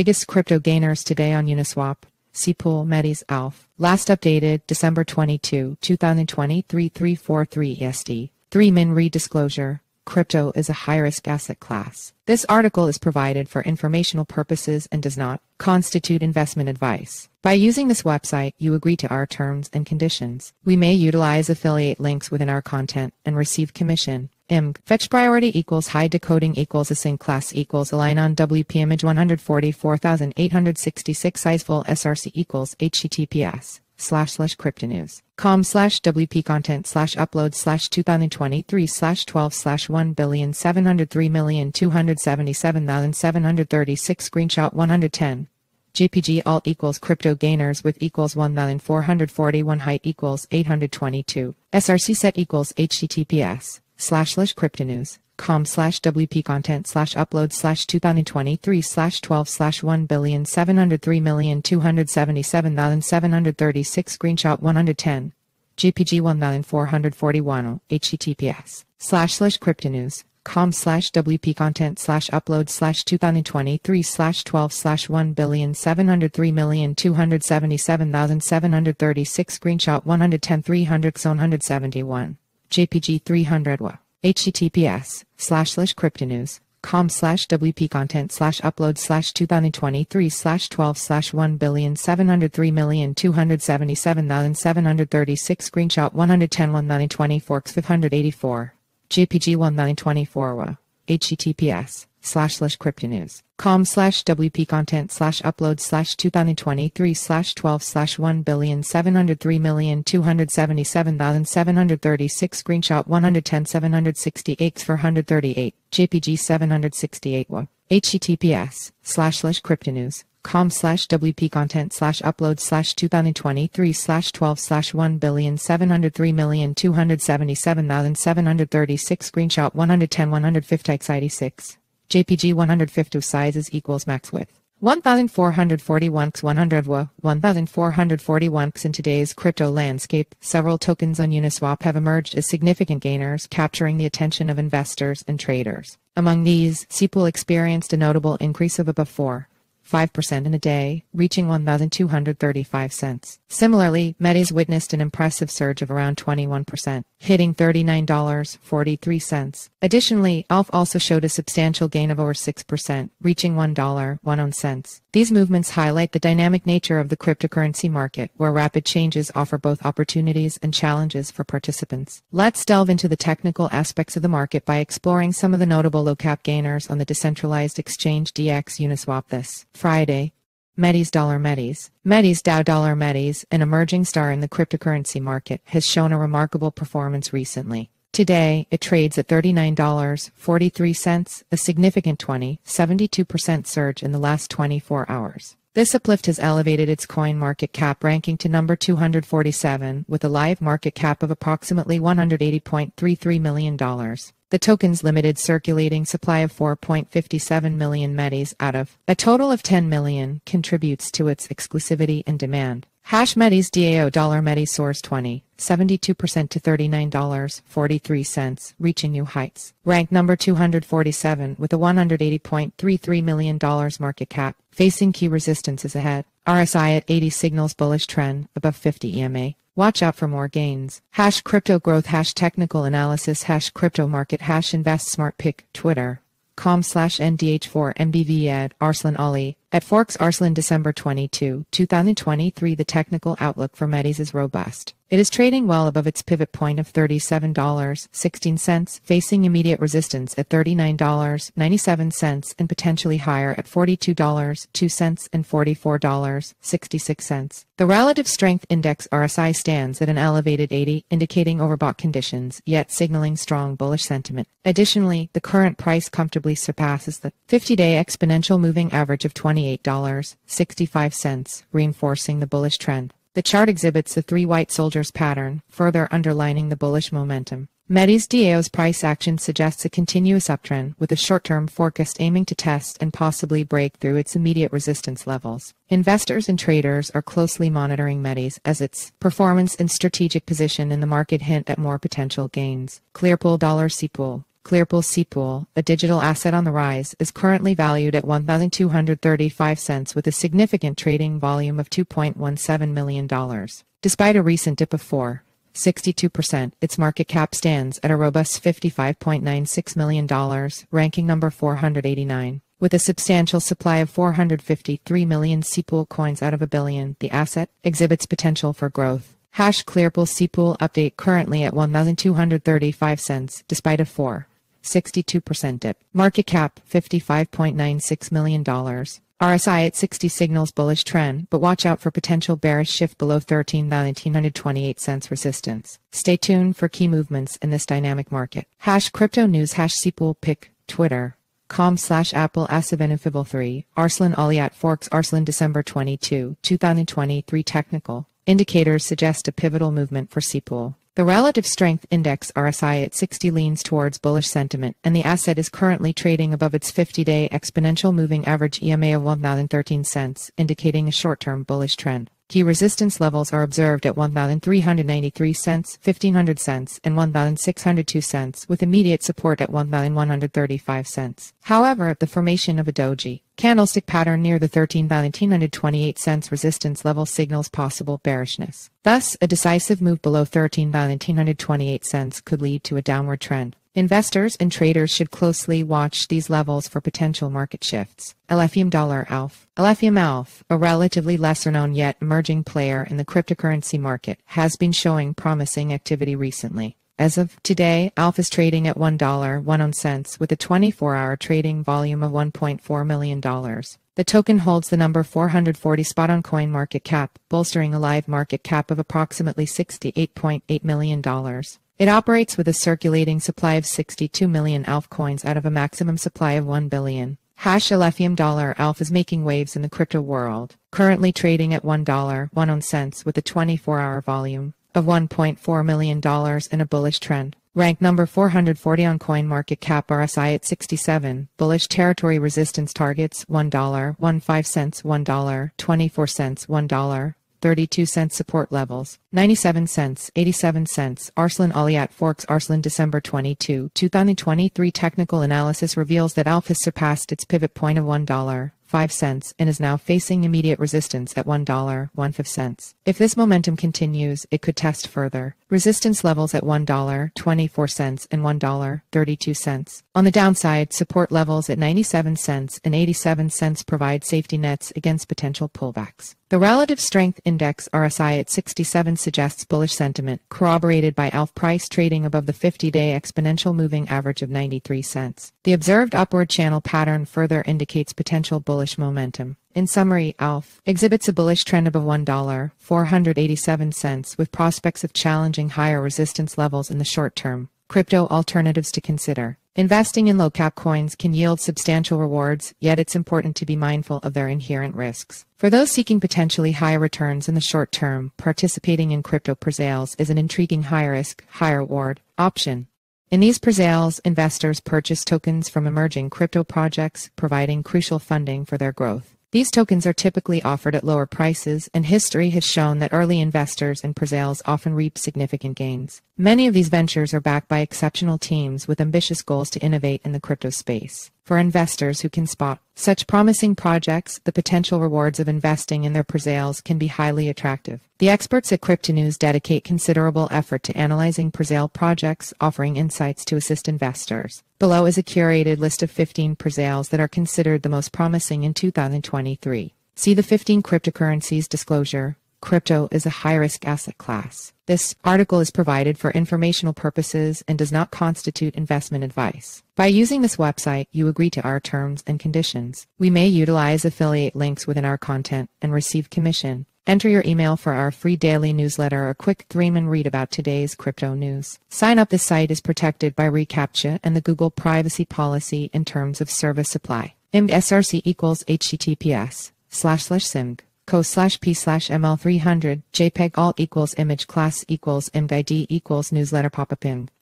Biggest crypto gainers today on Uniswap. Cpool, Metis, ALPH. Last updated December 22, 2020, 3343 EST. 3 Min Re disclosure. Crypto is a high risk asset class. This article is provided for informational purposes and does not constitute investment advice. By using this website, you agree to our terms and conditions. We may utilize affiliate links within our content and receive commission. IMG. Fetch priority equals high decoding equals async class equals align on WP image 144,866 size full SRC equals HTTPS slash slash cryptonews com slash WP content slash upload slash 2023 slash 12 slash 1 billion 703 million 277,736 screenshot 110 JPG alt equals crypto gainers with equals 1,441 height equals 822 SRC set equals HTTPS slash slash cryptonews com slash WP content slash upload slash 2023 slash 12 slash 1 billion 703 million 277,736 screenshot 110 GPG 1441 HTTPS slash slash cryptonews. Com slash WP content slash upload slash 2023 slash 12 slash 1 billion 703 million 277,736 screenshot 110 300 zone 171 JPG 300 WA https slash slash cryptonews com slash wp content slash upload slash 2023 slash 12 slash 1 billion 703 million 277,736 screenshot 110 1920 forks 584 jpg 1924 wa https slash slash cryptonews com slash wp content slash upload slash 2023 slash 12 slash 1 billion 703 million 277,736 screenshot 110 768 438 jpg 768 wa https slash slash cryptonews com slash wp content slash upload slash 2023 slash 12 slash 1 billion 703 million 277,736 screenshot 110 150 x 86 JPG 150 sizes equals max width. 1441 x 100 wa 1441 x in today's crypto landscape, several tokens on Uniswap have emerged as significant gainers, capturing the attention of investors and traders. Among these, Cpool experienced a notable increase of above 4 5% in a day, reaching 1,235 cents. Similarly, Metis witnessed an impressive surge of around 21%, hitting $39.43. Additionally, ALPH also showed a substantial gain of over 6%, reaching $1.10. These movements highlight the dynamic nature of the cryptocurrency market, where rapid changes offer both opportunities and challenges for participants. Let's delve into the technical aspects of the market by exploring some of the notable low-cap gainers on the decentralized exchange DX Uniswap this Friday. Metis Dollar Metis. Metis DAO Dollar Metis, an emerging star in the cryptocurrency market, has shown a remarkable performance recently. Today, it trades at $39.43, a significant 20, 72% surge in the last 24 hours. This uplift has elevated its coin market cap ranking to number 247, with a live market cap of approximately $180.33 million. The token's limited circulating supply of 4.57 million Metis out of a total of 10 million contributes to its exclusivity and demand. Hash Metis DAO dollar Metis soars 20, 72% to $39.43, reaching new heights. Ranked number 247 with a $180.33 million market cap, facing key resistances ahead. RSI at 80 signals bullish trend, above 50 EMA. Watch out for more gains. Hash crypto growth, hash technical analysis, hash crypto market, hash invest smart pick, Twitter com slash ndh4 mbv ad Arslan Ali. At Forks Arslan December 22, 2023 The technical outlook for Metis is robust. It is trading well above its pivot point of $37.16, facing immediate resistance at $39.97 and potentially higher at $42.02 and $44.66. The relative strength index RSI stands at an elevated 80, indicating overbought conditions, yet signaling strong bullish sentiment. Additionally, the current price comfortably surpasses the 50-day exponential moving average of $28.65, reinforcing the bullish trend. The chart exhibits the three white soldiers pattern, further underlining the bullish momentum. Metis DAO's price action suggests a continuous uptrend, with a short-term forecast aiming to test and possibly break through its immediate resistance levels. Investors and traders are closely monitoring Metis as its performance and strategic position in the market hint at more potential gains. Clearpool Dollar Cpool Clearpool Cpool, a digital asset on the rise, is currently valued at 1,235 cents with a significant trading volume of $2.17 million. Despite a recent dip of 4, 62%, its market cap stands at a robust $55.96 million, ranking number 489. With a substantial supply of 453 million Cpool coins out of a billion, the asset exhibits potential for growth. Hash Clearpool Cpool update currently at 1,235 cents, despite a 4. 62% dip. Market cap $55.96 million. RSI at 60 signals bullish trend, but watch out for potential bearish shift below 13,1928 cents resistance. Stay tuned for key movements in this dynamic market. Hash crypto news hash Cpool pick Twitter com slash apple asavenu 3 Arslan Aliat Forks Arslan December 22, 2023 Technical Indicators suggest a pivotal movement for Cpool. The relative strength index RSI at 60 leans towards bullish sentiment, and the asset is currently trading above its 50-day exponential moving average EMA of 1,013 cents, indicating a short-term bullish trend. Key resistance levels are observed at 1,393 cents, 1,500 cents, and 1,602 cents, with immediate support at 1,135 cents. However, the formation of a doji candlestick pattern near the 13,928 cents resistance level signals possible bearishness. Thus, a decisive move below 13,928 cents could lead to a downward trend. Investors and traders should closely watch these levels for potential market shifts. Alephium Dollar ALPH. Alephium ALPH, a relatively lesser known yet emerging player in the cryptocurrency market, has been showing promising activity recently. As of today, ALPH is trading at $1.10 with a 24-hour trading volume of $1.4 million. The token holds the number 440 spot on coin market cap, bolstering a live market cap of approximately $68.8 million. It operates with a circulating supply of 62 million ALPH coins out of a maximum supply of 1 billion. Hash Alephium dollar ALPH is making waves in the crypto world, currently trading at $1.10 cents with a 24-hour volume of $1.4 million in a bullish trend. Rank number 440 on coin market cap RSI at 67. Bullish territory resistance targets $1, 15 cents, $1, 24 cents, $1, 32 cents support levels, 97 cents, 87 cents. Arslan Aliat Forks Arslan December 22, 2023 technical analysis reveals that ALPH has surpassed its pivot point of $1. 5 cents and is now facing immediate resistance at $1, 1 5 cents. If this momentum continues, it could test further. Resistance levels at $1, 24 cents and $1, 32 cents. On the downside, support levels at 97 cents and 87 cents provide safety nets against potential pullbacks. The relative strength index RSI at 67 suggests bullish sentiment, corroborated by ALPH price trading above the 50-day exponential moving average of 93 cents. The observed upward channel pattern further indicates potential bullish momentum. In summary, ALPH exhibits a bullish trend of $1, 487 cents with prospects of challenging higher resistance levels in the short term. Crypto alternatives to consider. Investing in low cap coins can yield substantial rewards, yet it's important to be mindful of their inherent risks. For those seeking potentially higher returns in the short term, participating in crypto pre-sales is an intriguing high risk, high reward option. In these pre-sales, investors purchase tokens from emerging crypto projects, providing crucial funding for their growth. These tokens are typically offered at lower prices, and history has shown that early investors in pre-sales often reap significant gains. Many of these ventures are backed by exceptional teams with ambitious goals to innovate in the crypto space. For investors who can spot such promising projects, the potential rewards of investing in their pre-sales can be highly attractive. The experts at Cryptonews dedicate considerable effort to analyzing pre-sale projects, offering insights to assist investors. Below is a curated list of 15 pre-sales that are considered the most promising in 2023. See the 15 cryptocurrencies disclosure. Crypto is a high-risk asset class. This article is provided for informational purposes and does not constitute investment advice. By using this website, you agree to our terms and conditions. We may utilize affiliate links within our content and receive commission. Enter your email for our free daily newsletter or quick three-minute read about today's crypto news. Sign up this site is protected by reCAPTCHA and the Google privacy policy in terms of service supply. IMD SRC equals HTTPS slash slash SIMG co slash p slash ml300 jpeg alt equals image class equals imgid equals newsletter pop-up img